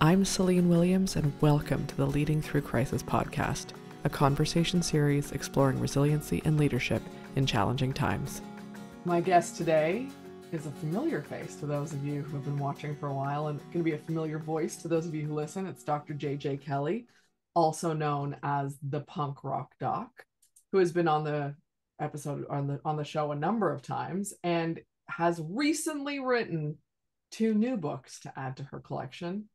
I'm Celine Williams, and welcome to the Leading Through Crisis podcast, a conversation series exploring resiliency and leadership in challenging times. My guest today is a familiar face to those of you who have been watching for a while, and going to be a familiar voice to those of you who listen. It's Dr. JJ Kelly, also known as the Punk Rock Doc, who has been on the episode on the on the show a number of times and has recently written two new books to add to her collection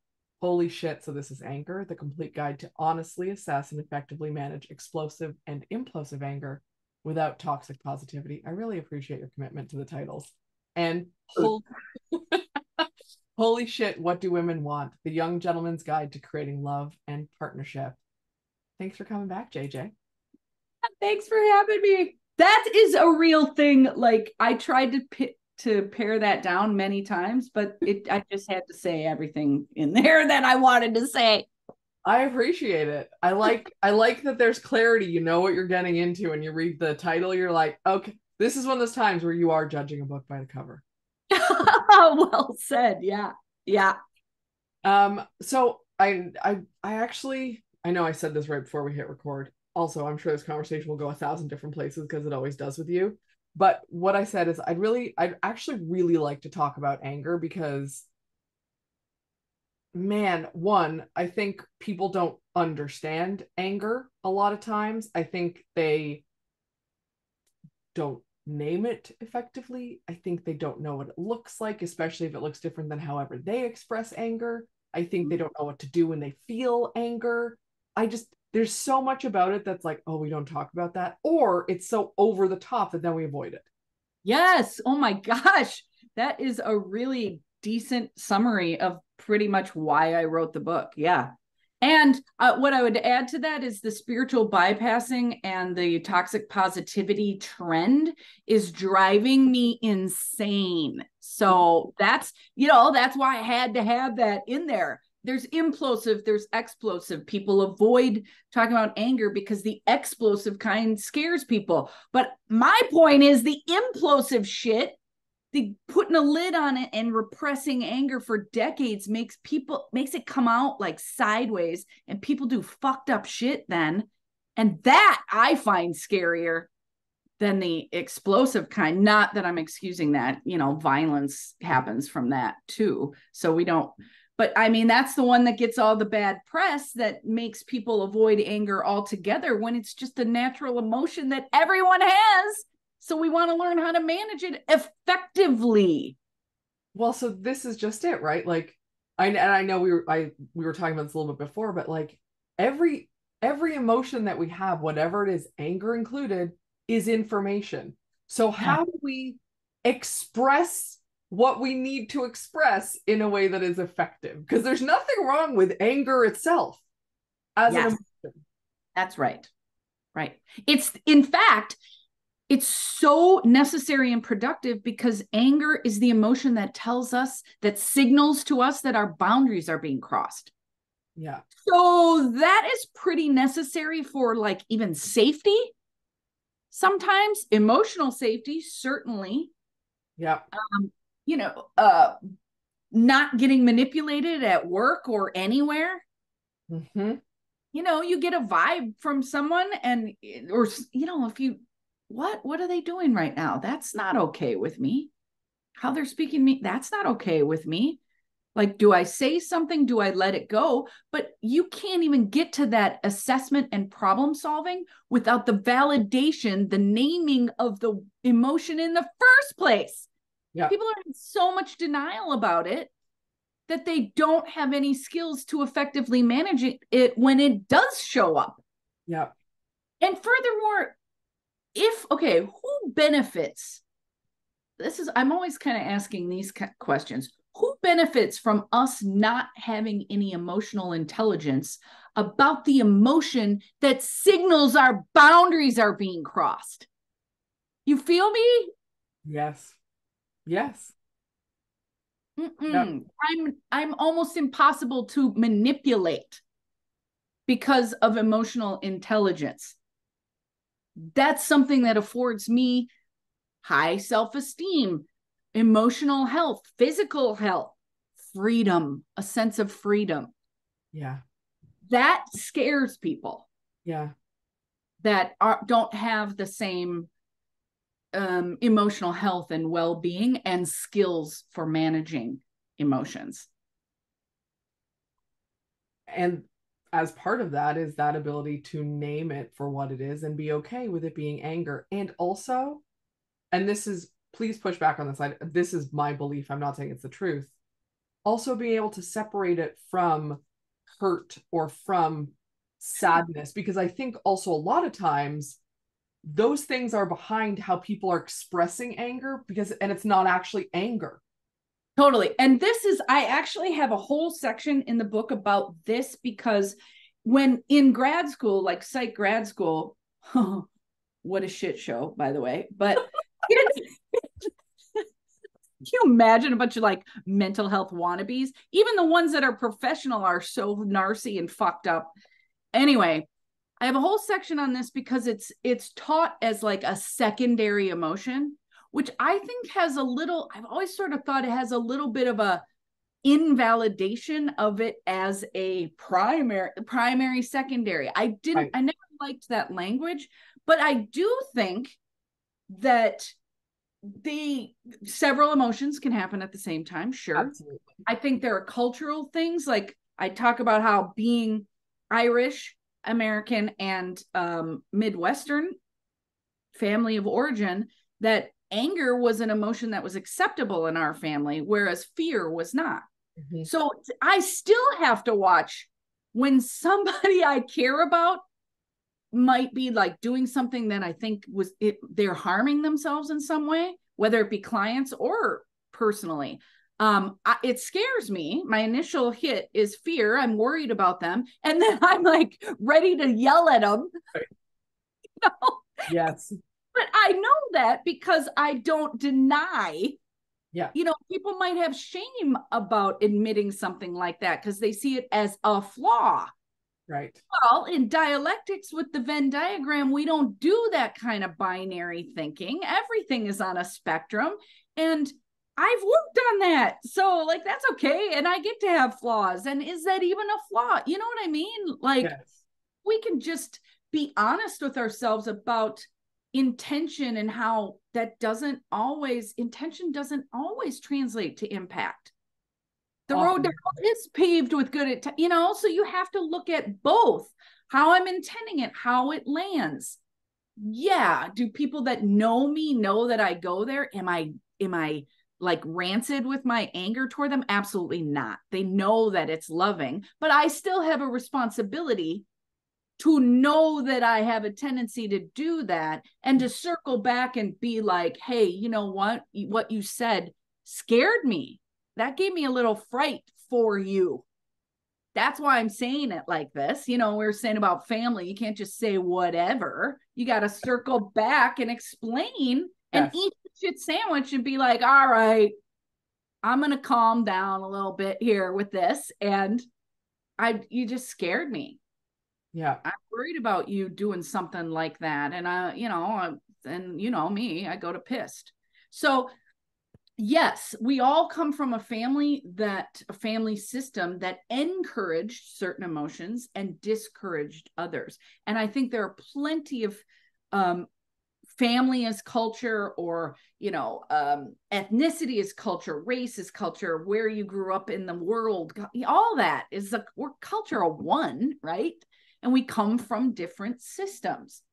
Holy shit. So, this is Anger, the complete guide to honestly assess and effectively manage explosive and implosive anger without toxic positivity. I really appreciate your commitment to the titles. And uh, holy, holy shit, what do women want? The Young Gentleman's Guide to Creating Love and Partnership. Thanks for coming back, JJ. Thanks for having me. That is a real thing. Like, I tried to pit to pare that down many times, but it I just had to say everything in there that I wanted to say. I appreciate it. I like I like that there's clarity. You know what you're getting into and you read the title, you're like, okay, this is one of those times where you are judging a book by the cover. well said. Yeah. Yeah. Um, so I I I actually I know I said this right before we hit record. Also, I'm sure this conversation will go a thousand different places because it always does with you. But what I said is I'd really, I'd actually really like to talk about anger because, man, one, I think people don't understand anger a lot of times. I think they don't name it effectively. I think they don't know what it looks like, especially if it looks different than however they express anger. I think they mm-hmm. don't know what to do when they feel anger. I just there's so much about it that's like, oh, we don't talk about that, or it's so over the top that then we avoid it. Yes. Oh my gosh. That is a really decent summary of pretty much why I wrote the book. Yeah. And uh, what I would add to that is the spiritual bypassing and the toxic positivity trend is driving me insane. So that's, you know, that's why I had to have that in there there's implosive, there's explosive. People avoid talking about anger because the explosive kind scares people. But my point is the implosive shit, the putting a lid on it and repressing anger for decades makes people makes it come out like sideways and people do fucked up shit then. And that I find scarier than the explosive kind. Not that I'm excusing that, you know, violence happens from that too. So we don't but I mean, that's the one that gets all the bad press that makes people avoid anger altogether when it's just a natural emotion that everyone has. So we want to learn how to manage it effectively. Well, so this is just it, right? Like, I and I know we were I we were talking about this a little bit before, but like every every emotion that we have, whatever it is, anger included, is information. So how do we express what we need to express in a way that is effective because there's nothing wrong with anger itself as yes. an emotion. That's right. Right. It's in fact, it's so necessary and productive because anger is the emotion that tells us that signals to us that our boundaries are being crossed. Yeah. So that is pretty necessary for like even safety. Sometimes emotional safety, certainly. Yeah. Um, you know, uh, not getting manipulated at work or anywhere. Mm-hmm. You know, you get a vibe from someone, and or you know, if you what what are they doing right now? That's not okay with me. How they're speaking me, that's not okay with me. Like, do I say something? Do I let it go? But you can't even get to that assessment and problem solving without the validation, the naming of the emotion in the first place. Yeah. People are in so much denial about it that they don't have any skills to effectively manage it, it when it does show up. Yeah. And furthermore, if okay, who benefits? This is I'm always kind of asking these questions. Who benefits from us not having any emotional intelligence about the emotion that signals our boundaries are being crossed? You feel me? Yes. Yes. I'm I'm almost impossible to manipulate because of emotional intelligence. That's something that affords me high self-esteem, emotional health, physical health, freedom, a sense of freedom. Yeah. That scares people. Yeah. That are don't have the same um, emotional health and well-being and skills for managing emotions. And as part of that is that ability to name it for what it is and be okay with it being anger. And also, and this is please push back on this. I, this is my belief. I'm not saying it's the truth. Also, being able to separate it from hurt or from sadness, because I think also a lot of times those things are behind how people are expressing anger because, and it's not actually anger. Totally. And this is, I actually have a whole section in the book about this because when in grad school, like psych grad school, what a shit show, by the way, but Can you imagine a bunch of like mental health wannabes? Even the ones that are professional are so narcy and fucked up. Anyway, I have a whole section on this because it's it's taught as like a secondary emotion, which I think has a little I've always sort of thought it has a little bit of a invalidation of it as a primary primary secondary. I didn't right. I never liked that language, but I do think that the several emotions can happen at the same time sure Absolutely. i think there are cultural things like i talk about how being irish american and um, midwestern family of origin that anger was an emotion that was acceptable in our family whereas fear was not mm-hmm. so i still have to watch when somebody i care about might be like doing something that I think was it they're harming themselves in some way, whether it be clients or personally. Um, I, it scares me. My initial hit is fear. I'm worried about them, and then I'm like ready to yell at them. Right. You know? Yes. But I know that because I don't deny yeah. You know, people might have shame about admitting something like that because they see it as a flaw. Right. Well, in dialectics with the Venn diagram, we don't do that kind of binary thinking. Everything is on a spectrum. And I've worked on that. So, like, that's okay. And I get to have flaws. And is that even a flaw? You know what I mean? Like, yes. we can just be honest with ourselves about intention and how that doesn't always, intention doesn't always translate to impact the road is paved with good you know so you have to look at both how i'm intending it how it lands yeah do people that know me know that i go there am i am i like rancid with my anger toward them absolutely not they know that it's loving but i still have a responsibility to know that i have a tendency to do that and to circle back and be like hey you know what what you said scared me that gave me a little fright for you. That's why I'm saying it like this. You know, we are saying about family, you can't just say whatever. You got to circle back and explain and yes. eat the shit sandwich and be like, all right, I'm going to calm down a little bit here with this. And I, you just scared me. Yeah. I'm worried about you doing something like that. And I, you know, I, and you know me, I go to pissed. So yes, we all come from a family that a family system that encouraged certain emotions and discouraged others. And I think there are plenty of um, family is culture or you know um, ethnicity is culture race is culture where you grew up in the world all that is a we're culture one right? And we come from different systems.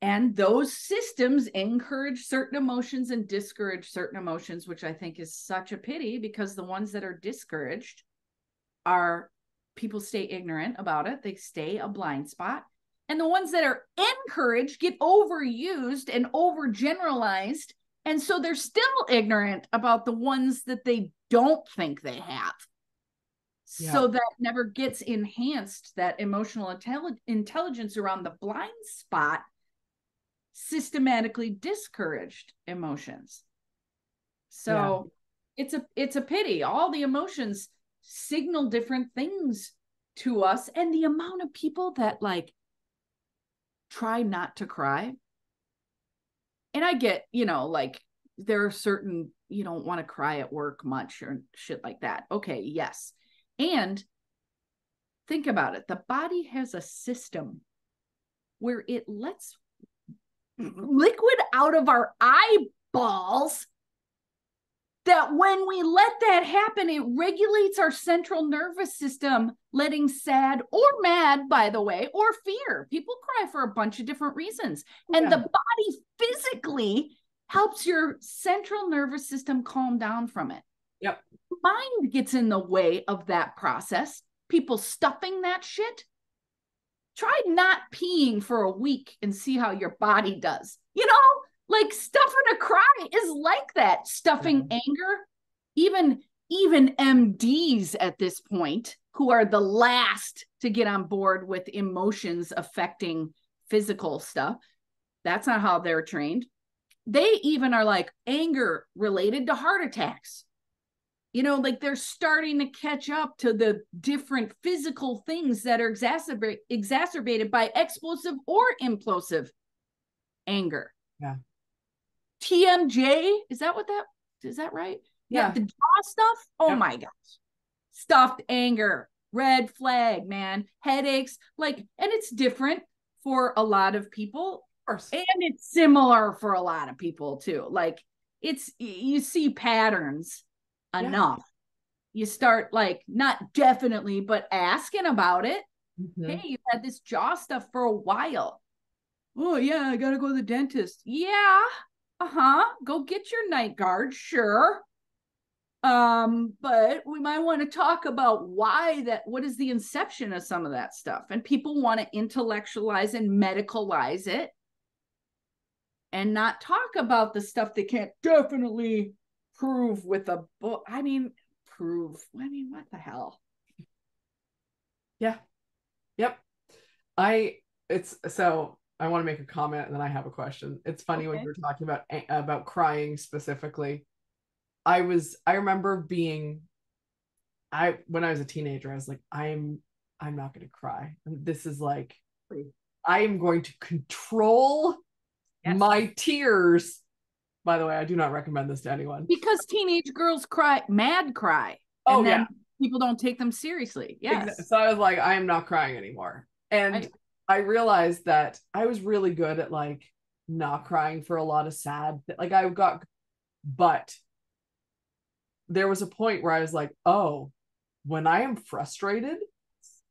And those systems encourage certain emotions and discourage certain emotions which i think is such a pity because the ones that are discouraged are people stay ignorant about it. They stay a blind spot and the ones that are encouraged get overused and overgeneralized and so they're still ignorant about the ones that they don't think they have yeah. so that never gets enhanced that emotional intelli- intelligence around the blind spot systematically discouraged emotions. So yeah. it's a it's a pity. All the emotions signal different things to us and the amount of people that like try not to cry. And I get, you know, like there are certain you don't want to cry at work much or shit like that. Okay, yes. And think about it. The body has a system where it lets liquid out of our eyeballs that when we let that happen, it regulates our central nervous system, letting sad or mad, by the way, or fear. People cry for a bunch of different reasons. And yeah. the body physically helps your central nervous system calm down from it. Yep. Mind gets in the way of that process. People stuffing that shit. Try not peeing for a week and see how your body does. You know, like stuffing a cry is like that. Stuffing yeah. anger, even even MDs at this point who are the last to get on board with emotions affecting physical stuff. That's not how they're trained. They even are like anger related to heart attacks. You know, like they're starting to catch up to the different physical things that are exacerbate, exacerbated by explosive or implosive anger. Yeah. TMJ. Is that what that is that right? Yeah. yeah the jaw stuff. Oh yeah. my gosh. Stuffed anger, red flag, man. Headaches. Like, and it's different for a lot of people. Of course. And it's similar for a lot of people too. Like it's you see patterns enough. Yeah. You start like not definitely, but asking about it. Mm-hmm. Hey, you've had this jaw stuff for a while. Oh yeah, I gotta go to the dentist. Yeah, uh-huh go get your night guard sure. Um but we might want to talk about why that what is the inception of some of that stuff? And people want to intellectualize and medicalize it. And not talk about the stuff they can't definitely prove with a book. I mean prove i mean what the hell? Yeah. Yep. I it's so I want to make a comment and then I have a question. It's funny okay. when you were talking about about crying specifically. I was I remember being I when I was a teenager I was like I'm I'm not going to cry. This is like I am going to control yes. my tears. By the way, I do not recommend this to anyone. Because teenage girls cry mad cry. Oh yeah. People don't take them seriously. Yes. So I was like I am not crying anymore. And I, I realized that I was really good at like not crying for a lot of sad like I got but there was a point where I was like, "Oh, when I am frustrated,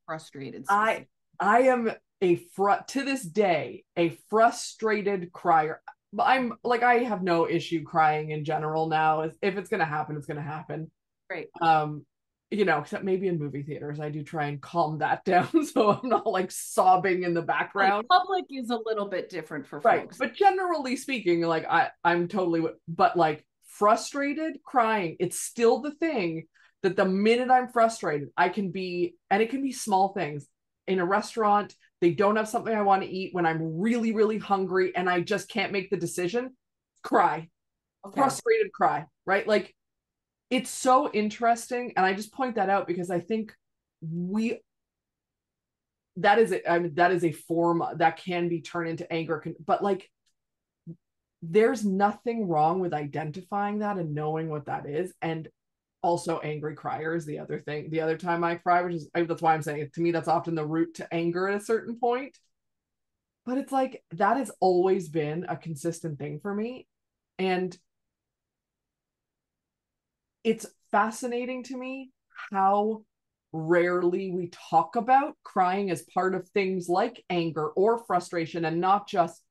frustrated. I I am a fr to this day a frustrated crier. But I'm like I have no issue crying in general now. If it's going to happen, it's going to happen. Right. Um you know, except maybe in movie theaters, I do try and calm that down so I'm not like sobbing in the background. Like public is a little bit different for right. folks. But generally speaking, like I, I'm totally, but like frustrated, crying, it's still the thing that the minute I'm frustrated, I can be, and it can be small things in a restaurant. They don't have something I want to eat when I'm really, really hungry and I just can't make the decision. Cry, okay. frustrated, cry, right? Like it's so interesting and i just point that out because i think we that is a, I mean, that is a form that can be turned into anger but like there's nothing wrong with identifying that and knowing what that is and also angry crier is the other thing. The other time i cry which is that's why i'm saying to me that's often the route to anger at a certain point. But it's like that has always been a consistent thing for me and it's fascinating to me how rarely we talk about crying as part of things like anger or frustration and not just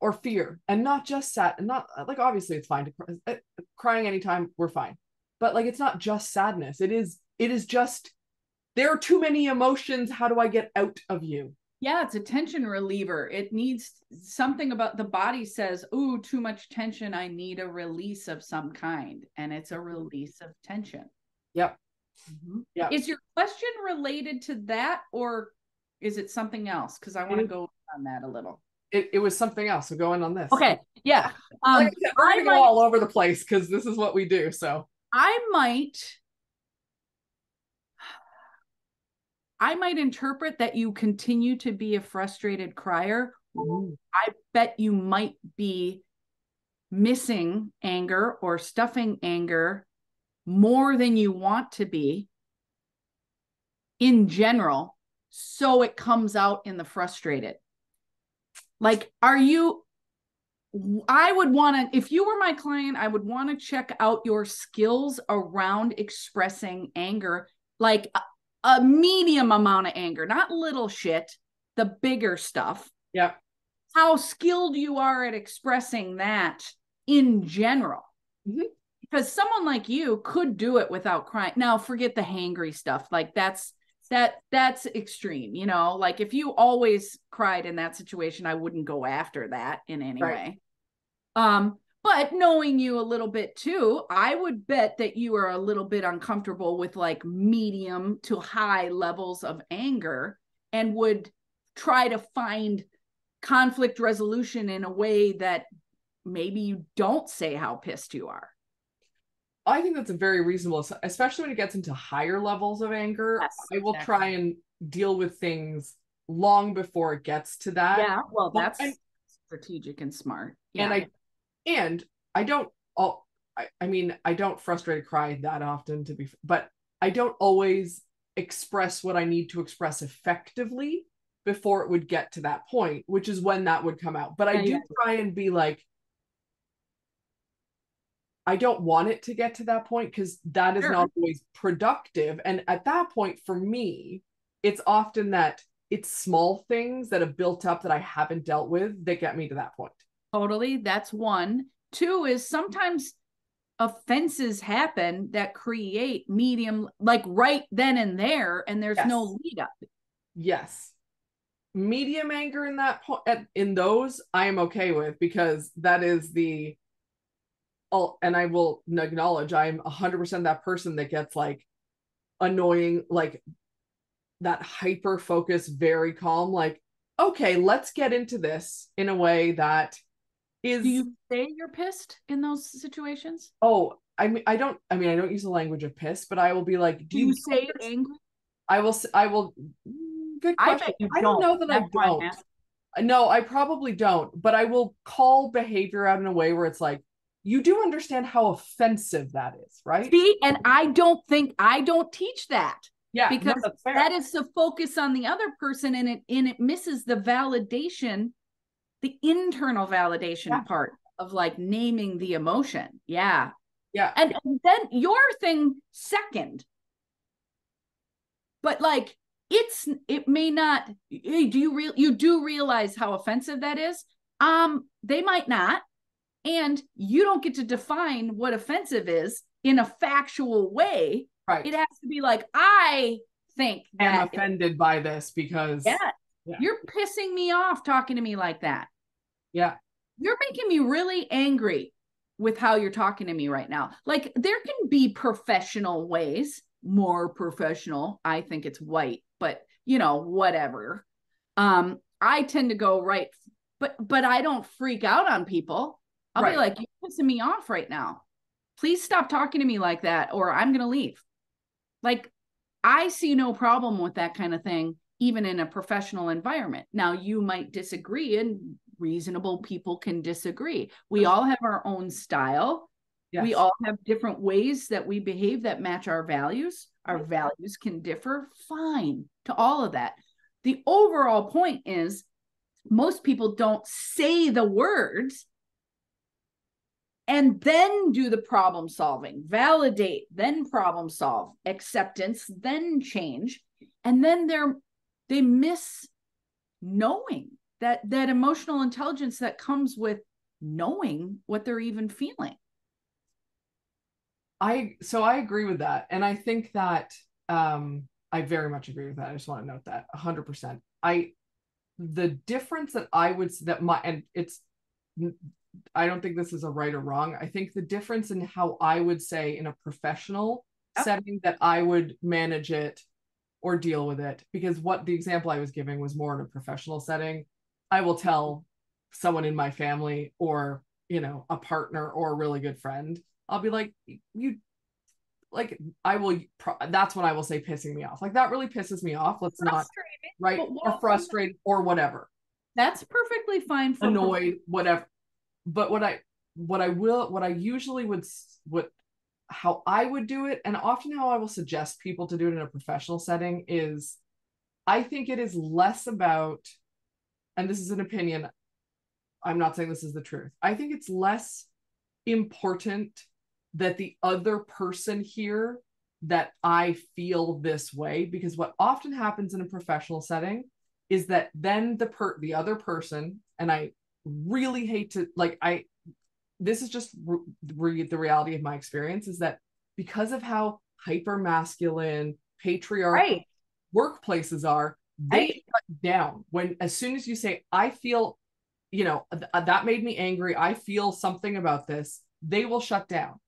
or fear and not just sad and not like obviously it's fine to cry, uh, crying anytime we're fine. But like it's not just sadness. It is it is just there are too many emotions. How do i get out of you yeah, it's a tension reliever. It needs something about the body says, "Ooh, too much tension. I need a release of some kind." And it's a release of tension. Yep. Mm-hmm. Yeah. Is your question related to that or is it something else? Because I want to go on that a little. It, it was something else. So go in on this. Okay. Yeah. Um, like said, we're gonna go all over the place because this is what we do. So I might I might interpret that you continue to be a frustrated crier. I bet you might be missing anger or stuffing anger more than you want to be in general so it comes out in the frustrated. Like are you I would want to, if you were my client, I would want to check out your skills around expressing anger, like uh, a, medium amount of anger, not little shit, the bigger stuff. Yeah. How skilled you are at expressing that in general. Mm-hmm. Because someone like you could do it without crying. Now, forget the hangry stuff. Like that's that that's extreme you know like if you always cried in that situation i wouldn't go after that in any right. way um but knowing you a little bit too i would bet that you are a little bit uncomfortable with like medium to high levels of anger and would try to find conflict resolution in a way that maybe you don't say how pissed you are I think that's a very reasonable, especially when it gets into higher levels of anger. Yes, I will exactly. try and deal with things long before it gets to that. Yeah, well, that's and, strategic and smart. Yeah. And I and I don't all I, I mean, I don't frustrated cry that often to be but I don't always express what I need to express effectively before it would get to that point, which is when that would come out. But I do try and be like, I don't want it to get to that point because that is sure. not always productive. And at that point, for me, it's often that it's small things that have built up that I haven't dealt with that get me to that point. Totally. That's one. Two is sometimes offenses happen that create medium, like right then and there, and there's yes. no lead up. Yes. Medium anger in that point, in those, I am okay with because that is the I'll, and I will acknowledge I'm 100% that person that gets like annoying, like that hyper focus, very calm, like, okay, let's get into this in a way that is. Do you say you're pissed in those situations? Oh, I mean, I don't, I mean, I don't use the language of piss, but I will be like, do, do you, you say angry? I will, I will, good question. I, I don't know that That's I don't. Uh, no, I probably don't, but I will call behavior out in a way where it's like, you do understand how offensive that is, right? See, and I don't think I don't teach that. Yeah, because no, that is to focus on the other person, and it and it misses the validation, the internal validation yeah. part of like naming the emotion. Yeah, yeah, and, and then your thing second, but like it's it may not. Hey, do you real you do realize how offensive that is? Um, they might not and you don't get to define what offensive is in a factual way. Right. It has to be like, I think I'm offended by this because yeah, yeah, you're pissing me off talking to me like that. Yeah. You're making me really angry with how you're talking to me right now. Like there can be professional ways, more professional. I think it's white, but you know, whatever. Um, I tend to go right, but but I don't freak out on people. I'll right. be like, you're pissing me off right now. Please stop talking to me like that, or I'm going to leave. Like, I see no problem with that kind of thing, even in a professional environment. Now, you might disagree, and reasonable people can disagree. We all have our own style. Yes. We all have different ways that we behave that match our values. Our values can differ. Fine to all of that. The overall point is most people don't say the words and then do the problem solving, validate, then problem solve, acceptance, then change. And then they're they miss knowing that that emotional intelligence that comes with knowing what they're even feeling. I so I agree with that. And I think that um I very much agree with that. I just want to note that 100%. I the difference that I would that my and it's I don't think this is a right or wrong. I think the difference in how I would say in a professional okay. setting that I would manage it or deal with it, because what the example I was giving was more in a professional setting. I will tell someone in my family or, you know, a partner or a really good friend, I'll be like, you like I will that's when I will say pissing me off. Like that really pisses me off. Let's not right or frustrated or whatever. That's perfectly fine for annoyed, whatever but what I what I will, what I usually would, what, how I would do it, and often how I will suggest people to do it in a professional setting is I think it is less about, and this is an opinion, I'm not saying this is the truth. I think it's less important that the other person here that I feel this way because what often happens in a professional setting is that then the per the other person and I really hate to like I this is just re- re- the reality of my experience is that because of how hyper masculine patriarchal right. workplaces are they right. shut down when as soon as you say I feel you know th- uh, that made me angry I feel something about this they will shut down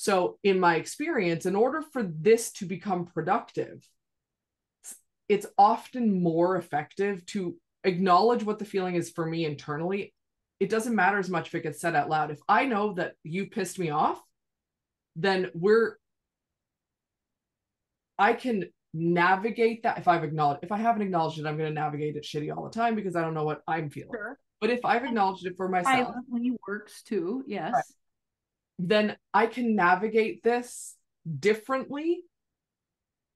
so, in my experience, in order for this to become productive, it's often more effective to acknowledge what the feeling is for me internally. It doesn't matter as much if it gets said out loud. If I know that you pissed me off, then we're, I can navigate that. If I've acknowledged, if I haven't acknowledged it, I'm going to navigate it shitty all the time because I don't know what I'm feeling. Sure. But if I've acknowledged it for myself, silently works too. Yes. Right then I can navigate this differently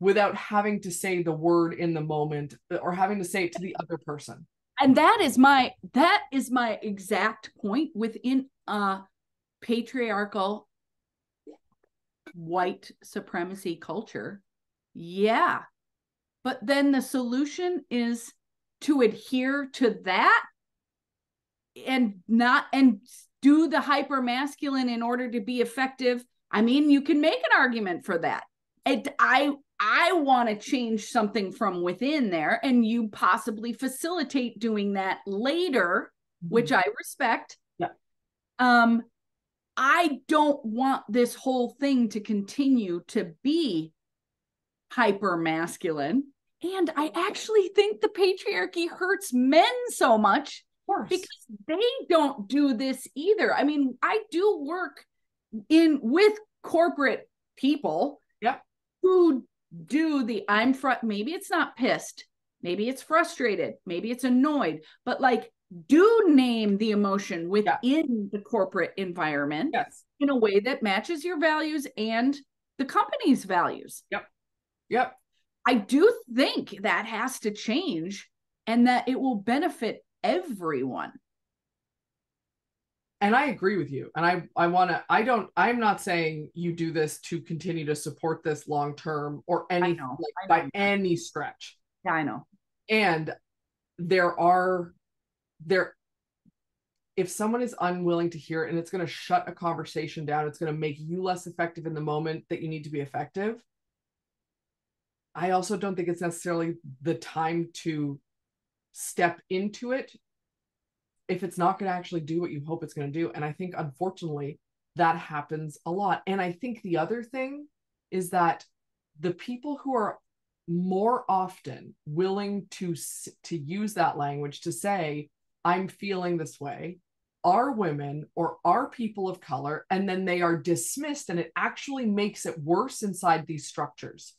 without having to say the word in the moment or having to say it to the other person. And that is my that is my exact point within a patriarchal white supremacy culture. Yeah. But then the solution is to adhere to that and not and do the hyper masculine in order to be effective i mean you can make an argument for that it, i i want to change something from within there and you possibly facilitate doing that later mm-hmm. which i respect yeah um i don't want this whole thing to continue to be hyper masculine and i actually think the patriarchy hurts men so much because they don't do this either. I mean, I do work in with corporate people yeah. who do the I'm fr- maybe it's not pissed, maybe it's frustrated, maybe it's annoyed, but like do name the emotion within yeah. the corporate environment yes. in a way that matches your values and the company's values. Yep. Yep. I do think that has to change and that it will benefit everyone and i agree with you. And i i want to i don't i'm not saying you do this to continue to support this long term or any like by any stretch. Yeah i know. And there are there if someone is unwilling to hear it and it's going to shut a conversation down it's going to make you less effective in the moment that you need to be effective i also don't think it's necessarily the time to step into it if it's not going to actually do what you hope it's going to do. And I think, unfortunately, that happens a lot. And I think the other thing is that the people who are more often willing to to use that language to say i'm feeling this way are women or are people of color and then they are dismissed and it actually makes it worse inside these structures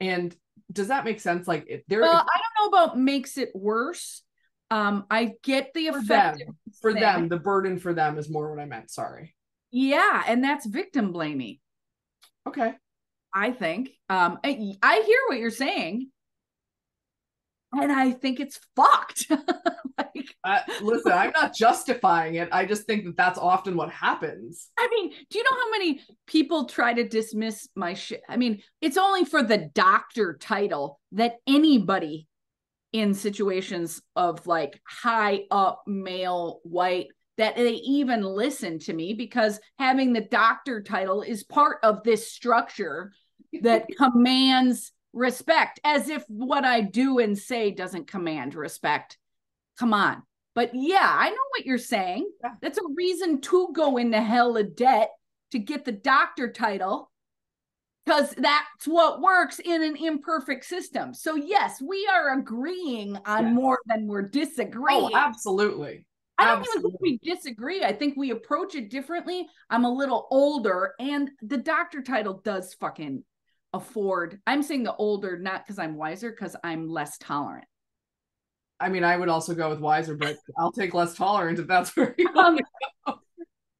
and does that make sense? Like there, well, I don't know about makes it worse. Um, I get the for effect them, for them. The burden for them is more what I meant. Sorry. Yeah, and that's victim blaming. Okay. I think. Um, I, I hear what you're saying, and I think it's fucked. like, uh, listen, I'm not justifying it. I just think that that's often what happens. I mean, do you know how many people try to dismiss my shit? I mean, it's only for the doctor title that anybody in situations of like high up male white that they even listen to me because having the doctor title is part of this structure that commands respect as if what I do and say doesn't command respect. Come on. But yeah, I know what you're saying. That's a reason to go into hell of debt to get the doctor title because that's what works in an imperfect system. So, yes, we are agreeing on yes. more than we're disagreeing. Oh, absolutely. I don't Absolutely. even think we disagree. I think we approach it differently. I'm a little older, and the doctor title does fucking afford. I'm saying the older, not because I'm wiser, because I'm less tolerant. I mean, I would also go with wiser, but I'll take less tolerant if that's where you um,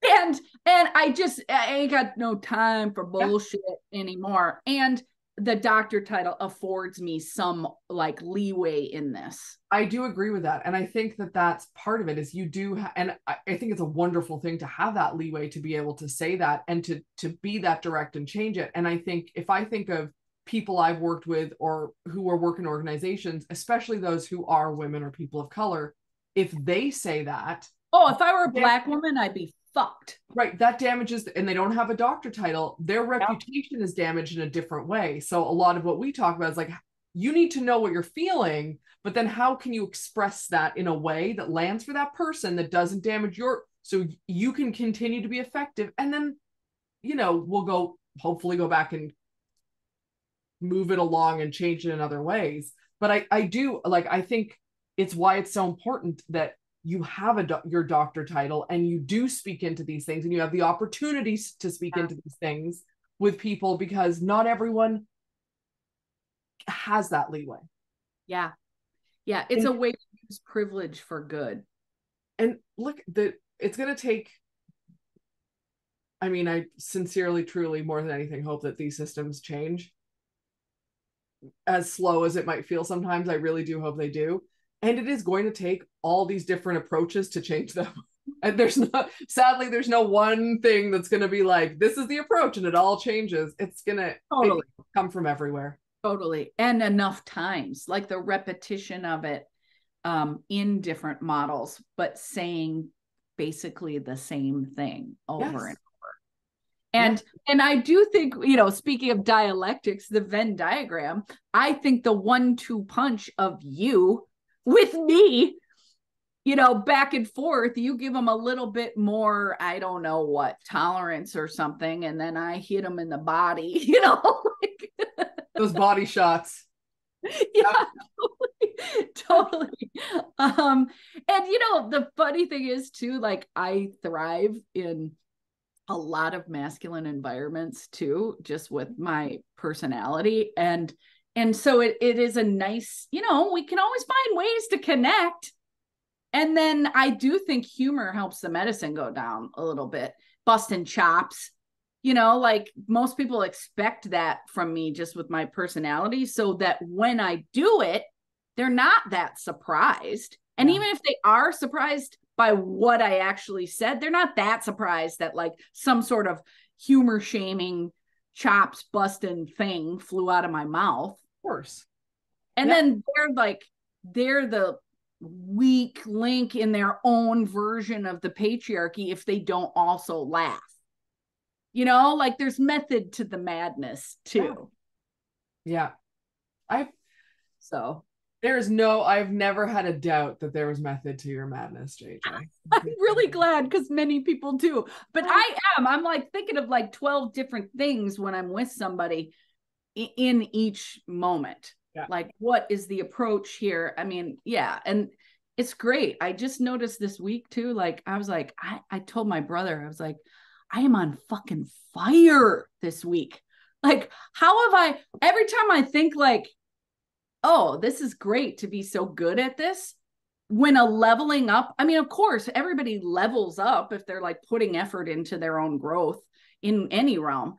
Yeah, and and I just I ain't got no time for bullshit yeah. anymore. And the doctor title affords me some like leeway in this. I do agree with that. And I think that that's part of it is you do ha- and I, I think it's a wonderful thing to have that leeway to be able to say that and to to be that direct and change it. And I think if I think of people I've worked with or who are working organizations, especially those who are women or people of color, if they say that, oh, if I were a black woman, I'd be fucked. Right. That damages, and they don't have a doctor title. Their reputation is damaged in a different way. So a lot of what we talk about is like, you need to know what you're feeling, but then how can you express that in a way that lands for that person that doesn't damage your, so you can continue to be effective. And then, you know, we'll go, hopefully go back and move it along and change it in other ways. But I, I do like, I think it's why it's so important that you have a do- your doctor title and you do speak into these things and you have the opportunities to speak yeah. into these things with people because not everyone has that leeway. Yeah. Yeah, it's and, a way to use privilege for good. And look, the it's going to take I mean, I sincerely truly more than anything hope that these systems change. As slow as it might feel sometimes, I really do hope they do and it is going to take all these different approaches to change them and there's not sadly there's no one thing that's going to be like this is the approach and it all changes it's going to totally. come from everywhere totally and enough times like the repetition of it um, in different models but saying basically the same thing over yes. and over and yeah. and i do think you know speaking of dialectics the venn diagram i think the one two punch of you with me you know back and forth you give them a little bit more i don't know what tolerance or something and then i hit them in the body you know like... those body shots. Yeah totally, totally. Um and you know the funny thing is too like i thrive in a lot of masculine environments too just with my personality and and so it, it is a nice you know we can always find ways to connect. And then i do think humor helps the medicine go down a little bit busting chops. You know like most people expect that from me just with my personality so that when i do it they're not that surprised. And yeah. even if they are surprised by what i actually said they're not that surprised that like some sort of humor shaming chops busting thing flew out of my mouth course. And yeah. then they're like, they're the weak link in their own version of the patriarchy if they don't also laugh. You know, like there's method to the madness too. Yeah. yeah. I so there's no I've never had a doubt that there was method to your madness, JJ. I'm really glad because many people do. But I am. I'm like thinking of like 12 different things when I'm with somebody in each moment. Yeah. like what is the approach here? I mean yeah and it's great. I just noticed this week too like i was like i, I told my brother i was like i am on fucking fire this week. Like how have i every time i think like oh this is great to be so good at this when a leveling up i mean of course everybody levels up if they're like putting effort into their own growth in any realm.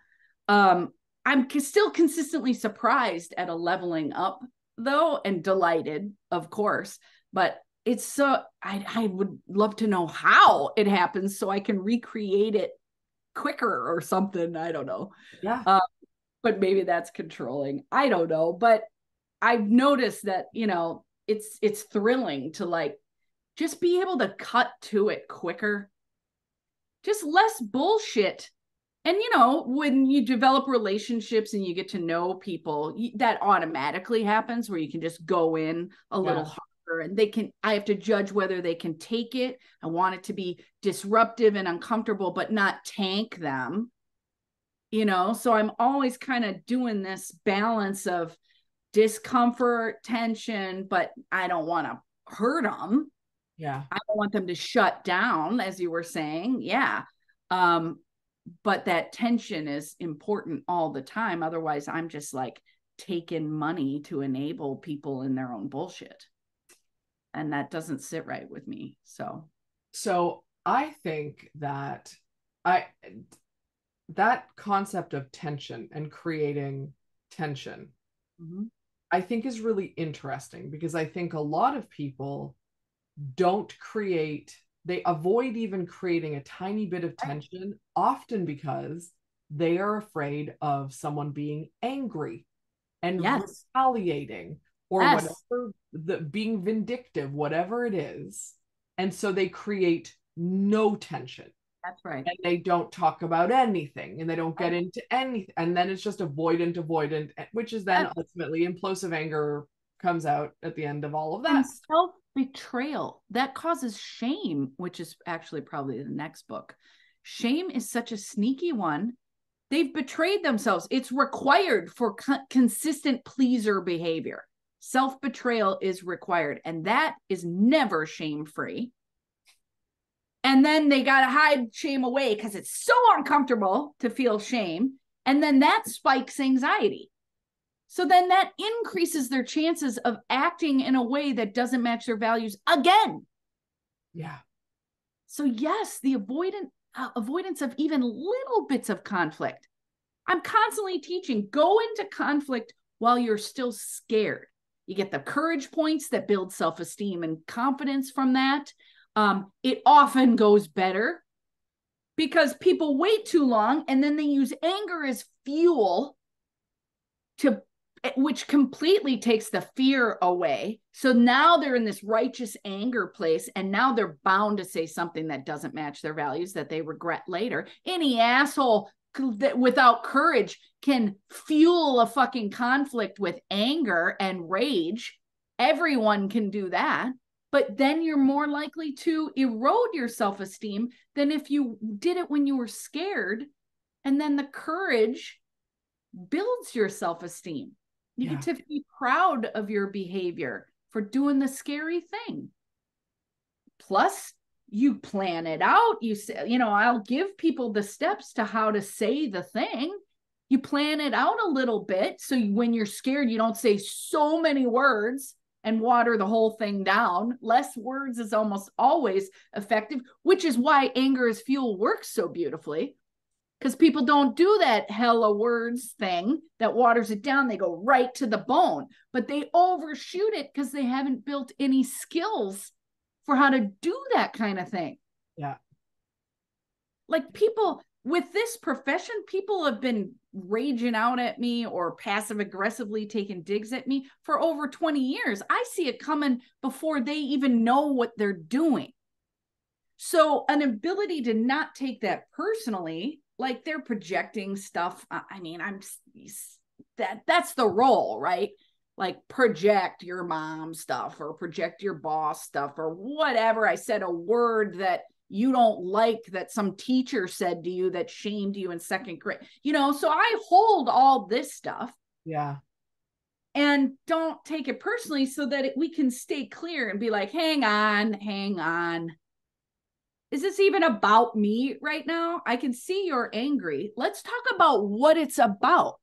Um I'm still consistently surprised at a leveling up though and delighted, of course, but it's so I I would love to know how it happens so I can recreate it quicker or something. I don't know. Yeah. Uh, but maybe that's controlling. I don't know, but I've noticed that, you know, it's it's thrilling to like just be able to cut to it quicker. Just less bullshit and you know when you develop relationships and you get to know people that automatically happens where you can just go in a little yeah. harder and they can i have to judge whether they can take it. I want it to be disruptive and uncomfortable but not tank them. You know so i'm always kind of doing this balance of discomfort tension but i don't want to hurt them yeah. I don't want them to shut down as you were saying. Yeah. Um but that tension is important all the time. Otherwise i'm just like taking money to enable people in their own bullshit. And that doesn't sit right with me so. So i think that I that concept of tension and creating tension Mm-hmm. I think is really interesting because I think a lot of people don't create, they avoid even creating a tiny bit of tension, often because they are afraid of someone being angry and Yes. retaliating or Yes. whatever, the, being vindictive, whatever it is. And so they create no tension That's right. and they don't talk about anything and they don't get into anything and then it's just avoidant avoidant which is then ultimately implosive anger comes out at the end of all of And that self betrayal that causes shame, which is actually probably the next book. Shame is such a sneaky one. They've betrayed themselves. It's required for co- consistent pleaser behavior. Self betrayal is required, and that is never shame free. And then they got to hide shame away because it's so uncomfortable to feel shame. And then that spikes anxiety. So then that increases their chances of acting in a way that doesn't match their values again. yeah So yes, the avoidant uh, avoidance of even little bits of conflict. I'm constantly teaching go into conflict while you're still scared. You get the courage points that build self-esteem and confidence from that. Um, it often goes better because people wait too long and then they use anger as fuel to Eh, which completely takes the fear away. So now they're in this righteous anger place, and now they're bound to say something that doesn't match their values that they regret later. Any asshole that without courage can fuel a fucking conflict with anger and rage. Everyone can do that. But then you're more likely to erode your self esteem than if you did it when you were scared. And then the courage builds your self esteem. You get to be proud of your behavior for doing the scary thing. Plus, you plan it out. You say, you know, I'll give people the steps to how to say the thing. You plan it out a little bit. So when you're scared, you don't say so many words and water the whole thing down. Less words is almost always effective, which is why anger as fuel works so beautifully because people don't do that hella words thing that waters it down. They go right to the bone, but they overshoot it because they haven't built any skills for how to do that kind of thing. Yeah. Like people with this profession, people have been raging out at me or passive aggressively taking digs at me for over 20 years. I see it coming before they even know what they're doing. So, an ability to not take that personally, like they're projecting stuff. I mean, I'm that that's the role, right? Like project your mom stuff or project your boss stuff or whatever. I said a word that you don't like that some teacher said to you that shamed you in second grade. You know, so I hold all this stuff yeah and don't take it personally so that it, we can stay clear and be like, hang on, hang on. Is this even about me right now? I can see you're angry. Let's talk about what it's about.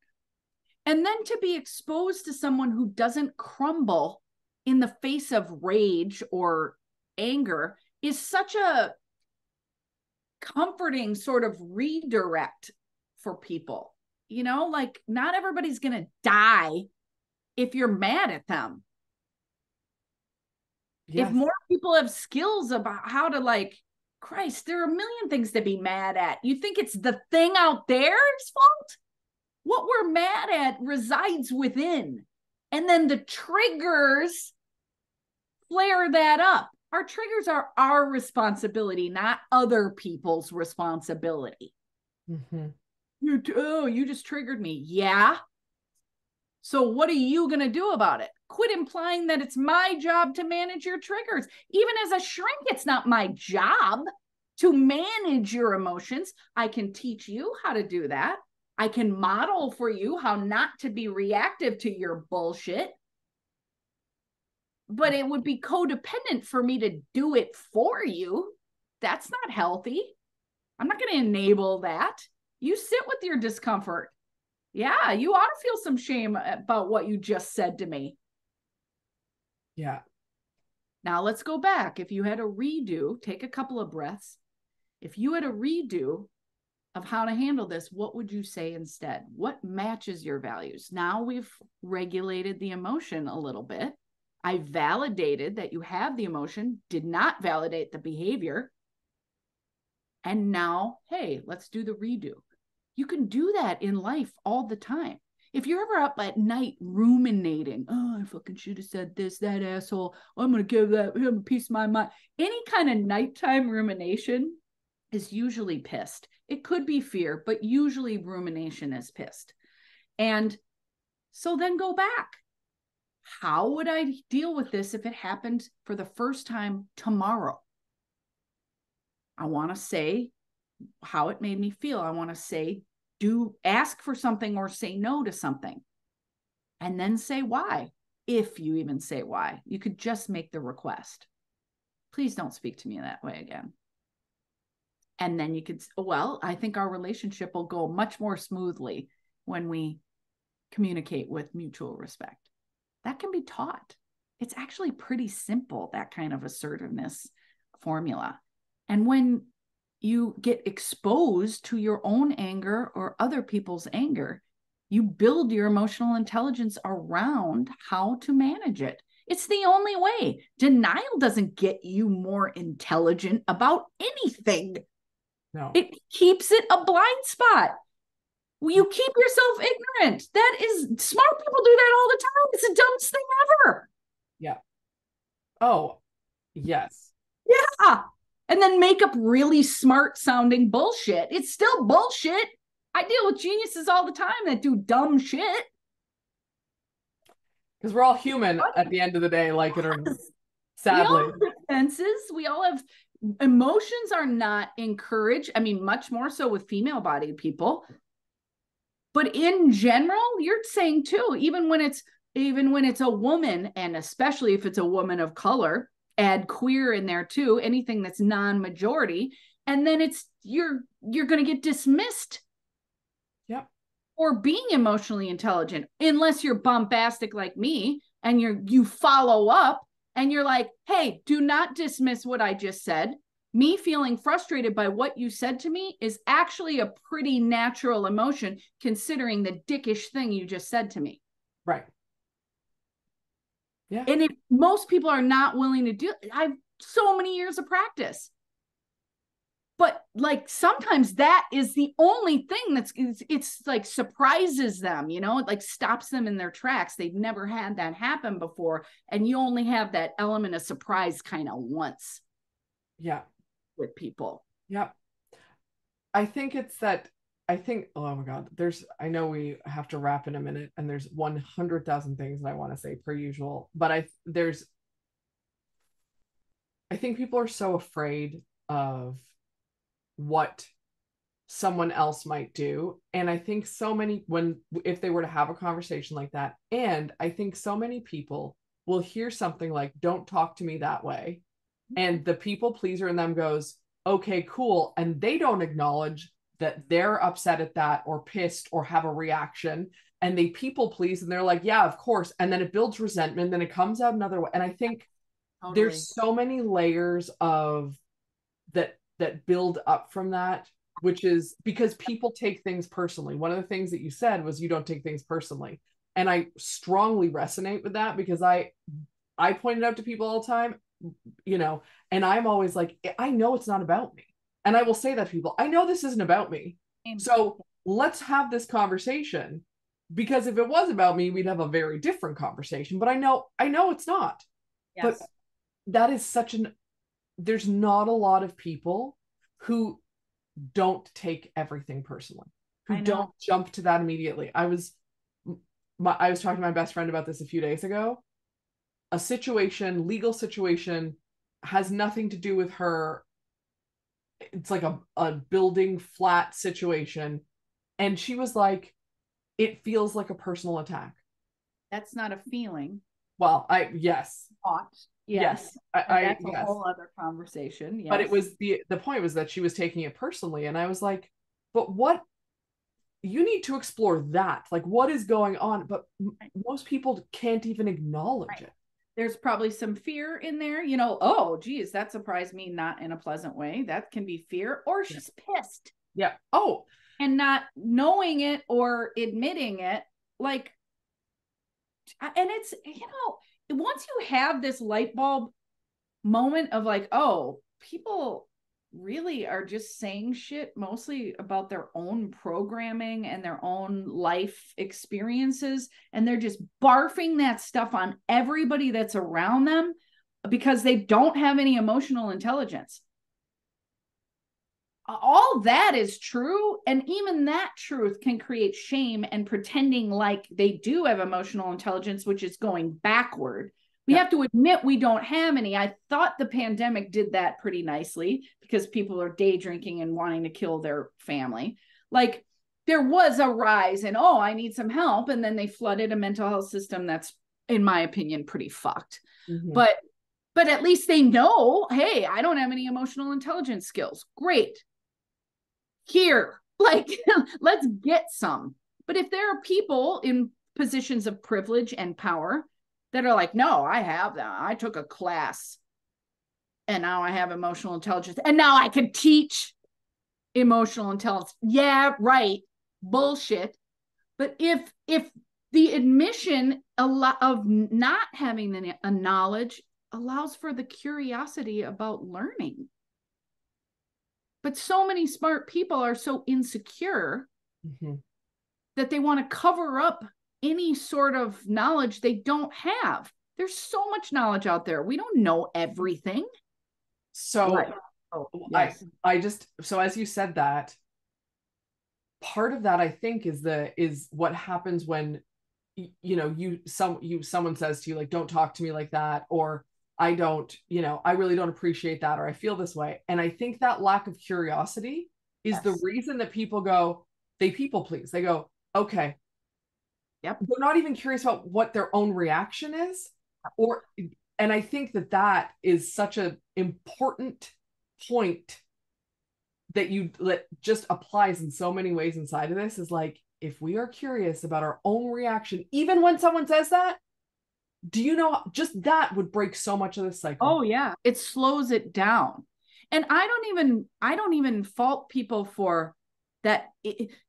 And then to be exposed to someone who doesn't crumble in the face of rage or anger is such a comforting sort of redirect for people. You know, like not everybody's going to die if you're mad at them. yes. If more people have skills about how to like, Christ, there are a million things to be mad at. You think it's the thing out there's fault? What we're mad at resides within. And then the triggers flare that up. Our triggers are our responsibility, not other people's responsibility. Mhm. You oh, you just triggered me. Yeah. So what are you going to do about it? Quit implying that it's my job to manage your triggers. Even as a shrink, it's not my job to manage your emotions. I can teach you how to do that. I can model for you how not to be reactive to your bullshit. But it would be codependent for me to do it for you. That's not healthy. I'm not going to enable that. You sit with your discomfort. Yeah, you ought to feel some shame about what you just said to me. Yeah Now let's go back. If you had a redo, take a couple of breaths. If you had a redo of how to handle this, what would you say instead? What matches your values? Now we've regulated the emotion a little bit. I validated that you have the emotion, did not validate the behavior. And now, hey, let's do the redo. You can do that in life all the time. If you're ever up at night ruminating, oh, I fucking should have said this, that asshole, I'm going to give that him a piece of my mind. Any kind of nighttime rumination is usually pissed. It could be fear, but usually rumination is pissed. And so then go back. How would I deal with this if it happened for the first time tomorrow? I want to say how it made me feel. I want to say, do ask for something or say no to something. And then say why, if you even say why. You could just make the request. Please don't speak to me that way again. And then you could, well, I think our relationship will go much more smoothly when we communicate with mutual respect. That can be taught. It's actually pretty simple, that kind of assertiveness formula. And when you get exposed to your own anger or other people's anger, you build your emotional intelligence around how to manage it. It's the only way. Denial doesn't get you more intelligent about anything. No. It keeps it a blind spot. You keep yourself ignorant. That is smart people do that all the time. It's the dumbest thing ever. Yeah. Oh, yes. Yeah and then make up really smart sounding bullshit. It's still bullshit. I deal with geniuses all the time that do dumb shit. Because we're all human at the end of the day, like it or sadly. We all have defenses. We all have emotions are not encouraged. I mean, much more so with female bodied people. But in general, you're saying too, even when it's even when it's a woman, and especially if it's a woman of color, add queer in there too anything that's non-majority and then it's you're you're going to get dismissed. Yep. Or being emotionally intelligent unless you're bombastic like me and you're you follow up and you're like hey do not dismiss what i just said. Me feeling frustrated by what you said to me is actually a pretty natural emotion considering the dickish thing you just said to me. Right yeah. And if most people are not willing to do I've so many years of practice. But like sometimes that is the only thing that's it's, it's like surprises them, you know, it like stops them in their tracks. They've never had that happen before. And you only have that element of surprise kind of once. Yeah. With people. Yeah. I think it's that I think, oh my God, there's, I know we have to wrap in a minute and there's 100,000 things that I want to say per usual, but I, there's, I think people are so afraid of what someone else might do. And I think so many, when, if they were to have a conversation like that, and I think so many people will hear something like, don't talk to me that way. And the people pleaser in them goes, okay, cool. And they don't acknowledge that they're upset at that or pissed or have a reaction and they people please and they're like yeah of course. And then it builds resentment then it comes out another way. And i think totally. there's so many layers of that that build up from that which is because people take things personally. One of the things that you said was you don't take things personally. And i strongly resonate with that because i i pointed out to people all the time you know and i'm always like i know it's not about me and I will say that to people, I know this isn't about me. So let's have this conversation because if it was about me, we'd have a very different conversation. But I know, I know it's not. Yes. But that is such an, there's not a lot of people who don't take everything personally, who don't jump to that immediately. I was, my, I was talking to my best friend about this a few days ago. A situation, legal situation, has nothing to do with her it's like a, a building flat situation. And she was like it feels like a personal attack. That's not a feeling. Well i yes. Thought. Yes, yes. I, that's a yes. whole other conversation. Yes. but it was the the point was that she was taking it personally. And i was like but what you need to explore that. Like what is going on? But right. most people can't even acknowledge right. it there's probably some fear in there, you know, oh, geez, that surprised me not in a pleasant way. That can be fear, or she's pissed. Yeah. Oh. And not knowing it or admitting it. Like, and it's, you know, once you have this light bulb moment of like, oh, people really are just saying shit mostly about their own programming and their own life experiences. And they're just barfing that stuff on everybody that's around them because they don't have any emotional intelligence. All that is true. And even that truth can create shame and pretending like they do have emotional intelligence, which is going backward we yeah. have to admit we don't have any. I thought the pandemic did that pretty nicely because people are day drinking and wanting to kill their family. Like there was a rise in, oh, I need some help. And then they flooded a mental health system that's, in my opinion, pretty fucked. Mm-hmm. But but at least they know, hey, I don't have any emotional intelligence skills. Great. Here, like, let's get some. But if there are people in positions of privilege and power that are like, no, I have that. I took a class and now I have emotional intelligence and now I can teach emotional intelligence. Yeah, right. Bullshit. But if if the admission a lot of not having a knowledge allows for the curiosity about learning. But so many smart people are so insecure mm-hmm. that they want to cover up any sort of knowledge they don't have. There's so much knowledge out there. We don't know everything. So right. oh, oh yes. I I just so as you said that part of that I think is the is what happens when you know you some you someone says to you like don't talk to me like that or I don't, you know, I really don't appreciate that or I feel this way. And I think that lack of curiosity is yes. the reason that people go, they people please. They go, okay, Yep. They're not even curious about what their own reaction is. Or and I think that that is such an important point that you that just applies in so many ways inside of this is like if we are curious about our own reaction, even when someone says that, do you know just that would break so much of the cycle? Oh yeah, it slows it down. And I don't even I don't even fault people for that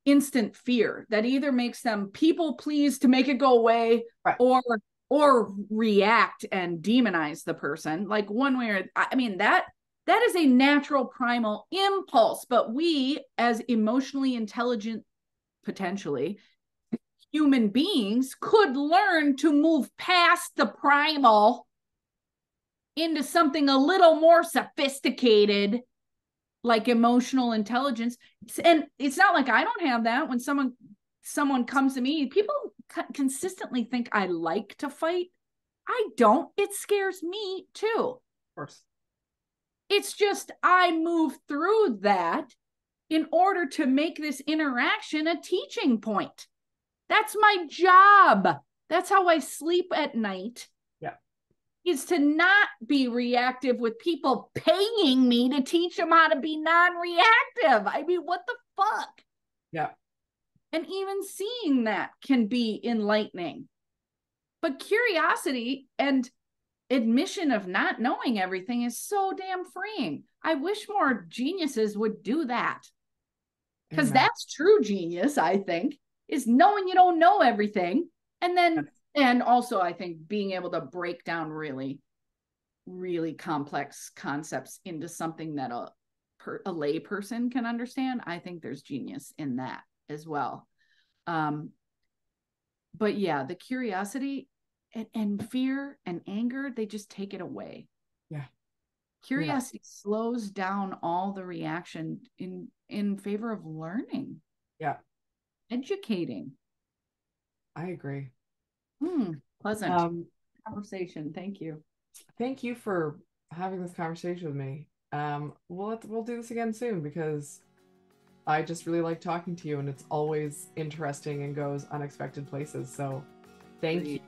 instant fear that either makes them people please to make it go away right. or or react and demonize the person like one way or i mean that that is a natural primal impulse but we as emotionally intelligent potentially human beings could learn to move past the primal into something a little more sophisticated like emotional intelligence. And it's not like i don't have that. When someone someone comes to me people consistently think i like to fight. I don't. It scares me too. Of course. It's just i move through that in order to make this interaction a teaching point. That's my job. That's how i sleep at night is to not be reactive with people paying me to teach them how to be non-reactive. I mean, what the fuck? Yeah. And even seeing that can be enlightening. But curiosity and admission of not knowing everything is so damn freeing. I wish more geniuses would do that. Because that's true genius, I think, is knowing you don't know everything and then and also i think being able to break down really really complex concepts into something that a per, a lay person can understand i think there's genius in that as well. Um but yeah the curiosity and, and fear and anger they just take it away. Yeah. Curiosity yeah. slows down all the reaction in in favor of learning. Yeah. Educating. I agree Hmm, pleasant um, conversation. Thank you. Thank you for having this conversation with me. Um, we'll we'll do this again soon because I just really like talking to you, and it's always interesting and goes unexpected places. So, thank Great.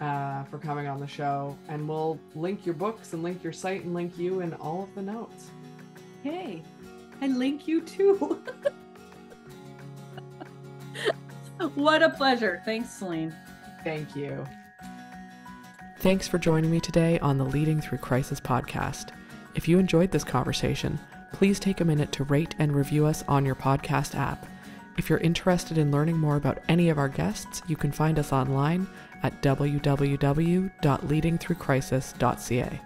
you uh, for coming on the show, and we'll link your books and link your site and link you in all of the notes. Hey, and link you too. what a pleasure. Thanks, Celine. Thank you. Thanks for joining me today on the Leading Through Crisis podcast. If you enjoyed this conversation, please take a minute to rate and review us on your podcast app. If you're interested in learning more about any of our guests, you can find us online at www.leadingthroughcrisis.ca.